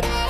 night.